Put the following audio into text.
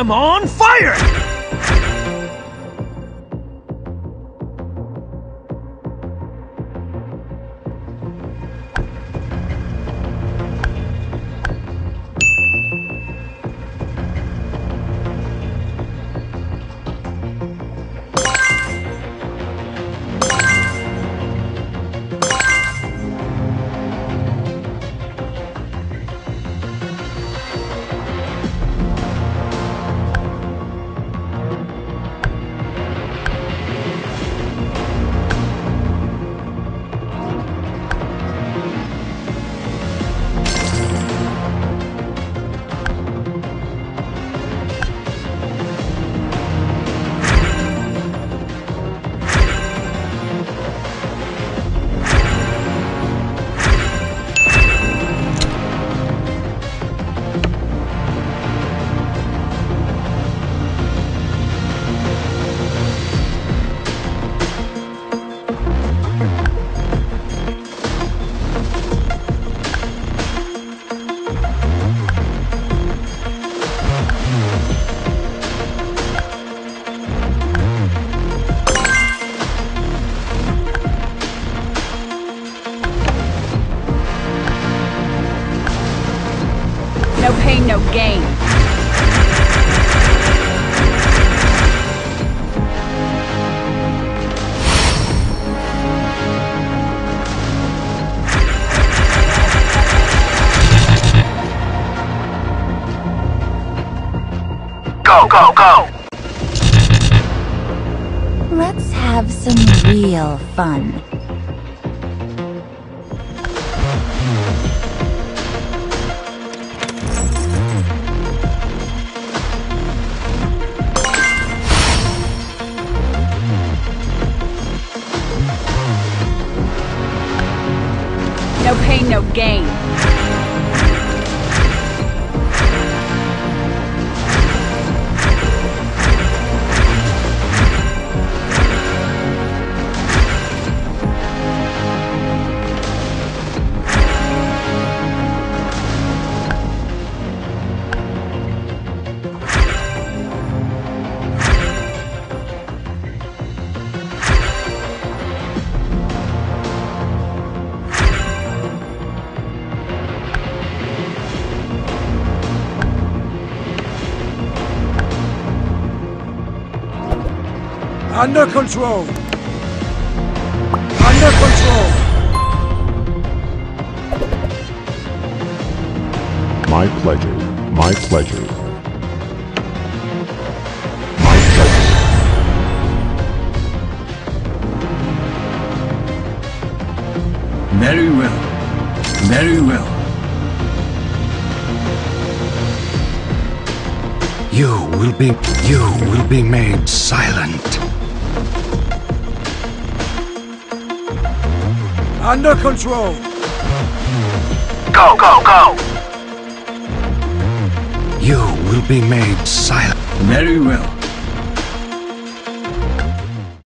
Come on, fire! No pain, no gain. Go, go, go! Let's have some real fun. Under control! Under control! My pleasure. My pleasure. My pleasure. Very well. Very well. You will be you will be made silent. Under control! Go, go, go! You will be made silent. Very well.